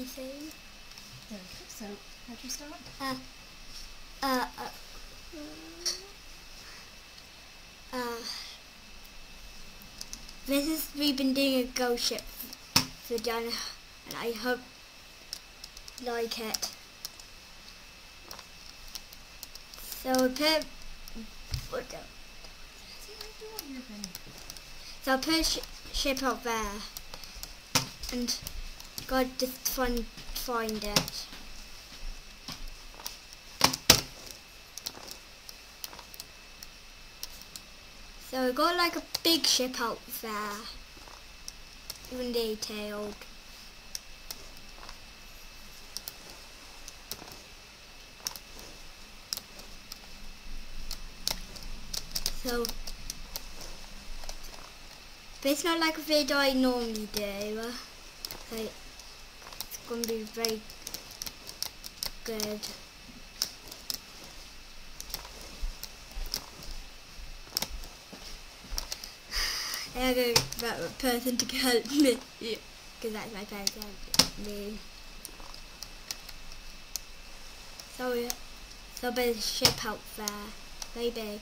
You? There we go. So, how'd you start? Uh, uh, uh, uh, this is, we've been doing a ghost ship for Dana, and I hope you like it. So we put, what the- See, I do want your so I put sh- ship up there, and God just find find it. So we got like a big ship out there, even detailed. So but it's not like a video I normally do. So to be very good. I go about a person to help me. Because that's my parents to help me. So. So a ship out there. Very big.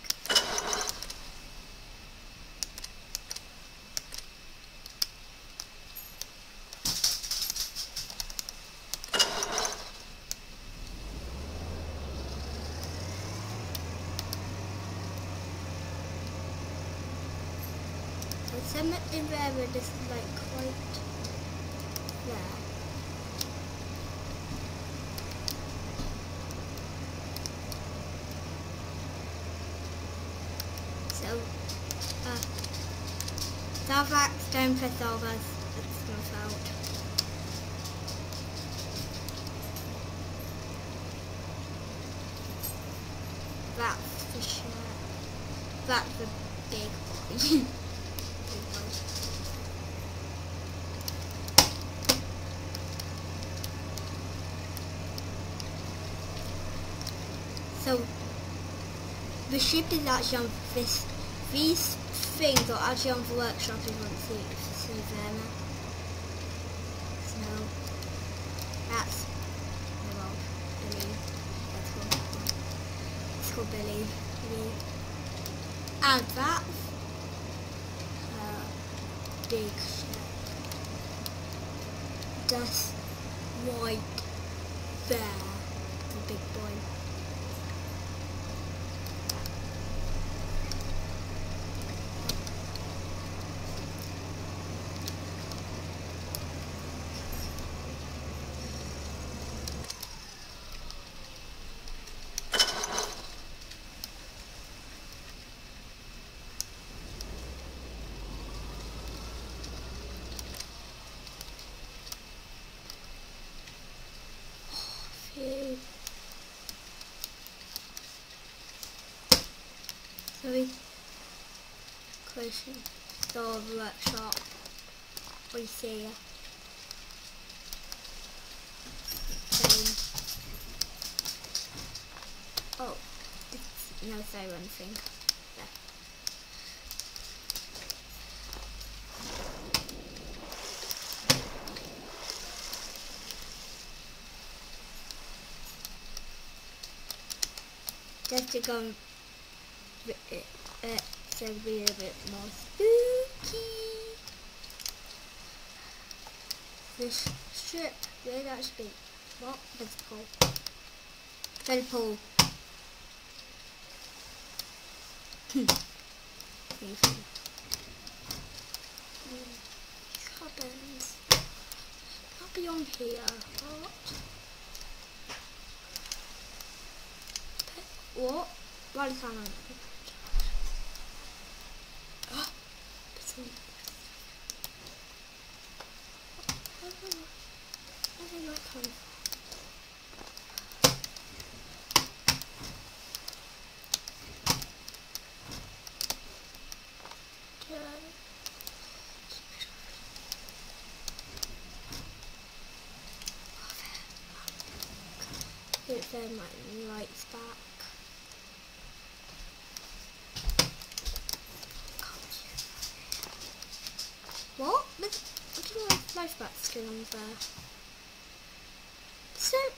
In there were just like quite there. So, uh, Starbucks, don't press all those. It's my fault. That's the sure. That's the big one. So the ship is actually on this. These things are actually on the workshop if you want to see, them. So that's well, Billy. That's called. It's called Billy. Billy. And that's a big. That's right there. The big boy. So we question store the workshop. We see ya. Same. Oh, no siren thing. There. Just to go be a bit more spooky. This strip, that should be. What? A pole. Cabins. Can't be on here. What? What? Is Get them my lights back. What? Look, at my life back skin on there. still,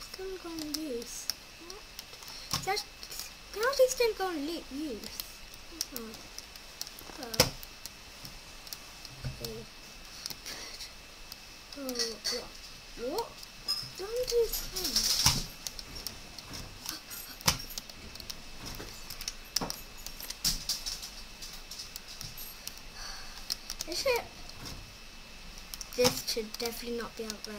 still going to use. What? That's, penalty still going to use. Oh. Oh. Okay. Oh, what? What? Don't do things. This should, this should definitely not be out there.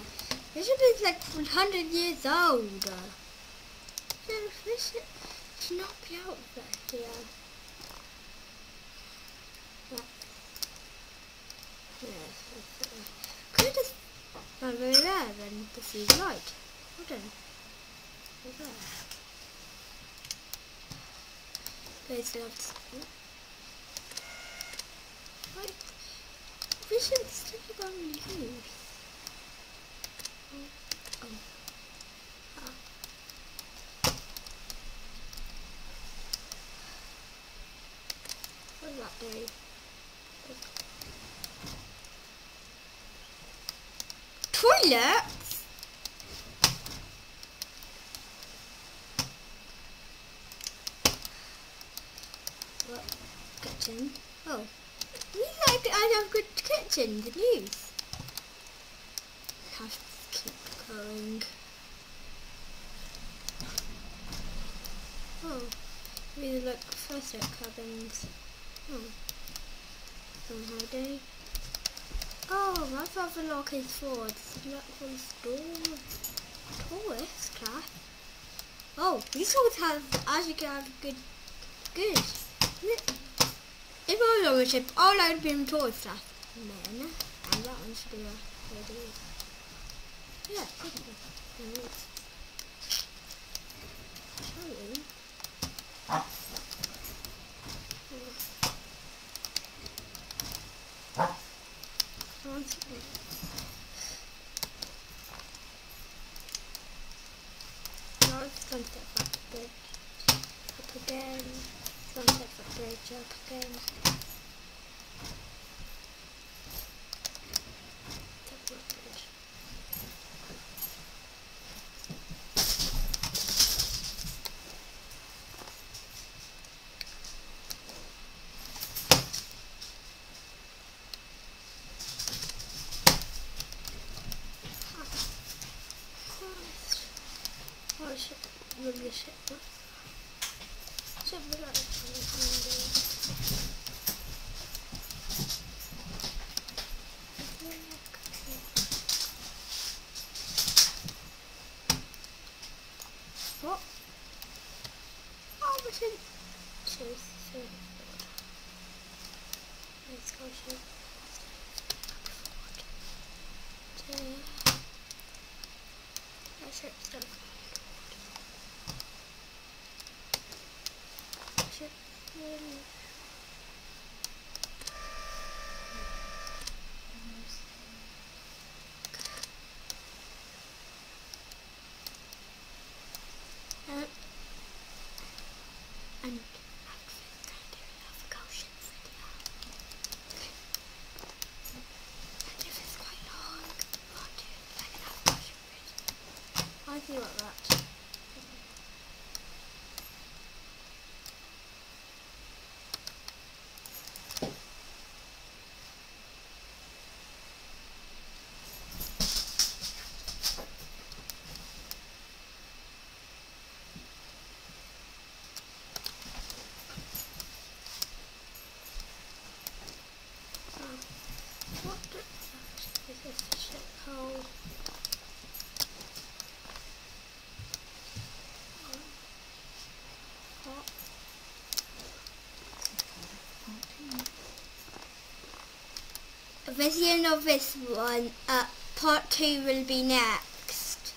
This should be like 100 years old. This should, should not be out there. Yeah. Yeah. Could have just gone over there then to see the light. Hold on. Over there. Right. We should still go and leave. Oh. oh. Ah. What? Toilet? What? Kitchen? Oh. We like I have good kitchen to use. Have to keep going. Oh. We look first at cabins. Oh. Somehow day. Oh, my father lock is for it's look the store. Tourist class. Oh, these schools have actually have good good. If I was on a ship, all I would to be in tourist class. Men. And that one should be a lady. Yeah. Now it's sunset back bridge. Up again. Up again. Sunset back bridge. Oh shit, really shit. Shit, we got it. What? Oh, we. Let's go it's done. Shit. really- Uh, and if it's quite long, I'll do like an outdoor bridge. I feel like that. Oh, what the is this a shithole? What? End of this one. Uh, part two will be next.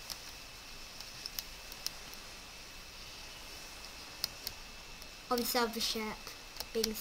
On Silver Ship being